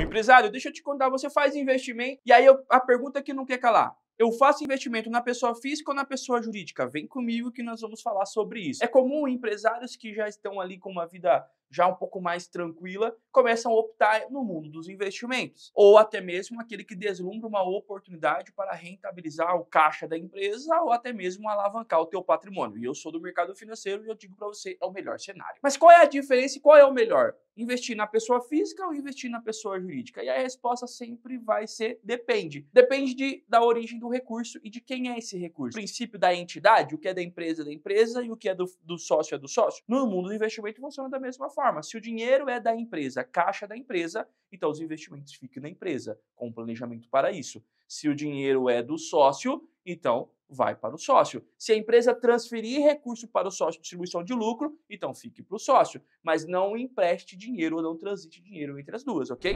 Empresário, deixa eu te contar, você faz investimento e aí eu, a pergunta que não quer calar. Eu faço investimento na pessoa física ou na pessoa jurídica? Vem comigo que nós vamos falar sobre isso. É comum empresários que já estão ali com uma vida já um pouco mais tranquila, começam a optar no mundo dos investimentos. Ou até mesmo aquele que deslumbra uma oportunidade para rentabilizar o caixa da empresa ou até mesmo alavancar o teu patrimônio. E eu sou do mercado financeiro e eu digo para você, é o melhor cenário. Mas qual é a diferença e qual é o melhor? Investir na pessoa física ou investir na pessoa jurídica? E a resposta sempre vai ser depende. Depende de, da origem do recurso e de quem é esse recurso. O princípio da entidade, o que é da empresa é da empresa e o que é do, do sócio é do sócio. No mundo do investimento funciona da mesma forma. Se o dinheiro é da empresa, caixa da empresa, então os investimentos ficam na empresa, com planejamento para isso. Se o dinheiro é do sócio, então vai para o sócio. Se a empresa transferir recurso para o sócio, distribuição de lucro, então fique para o sócio. Mas não empreste dinheiro ou não transite dinheiro entre as duas, ok?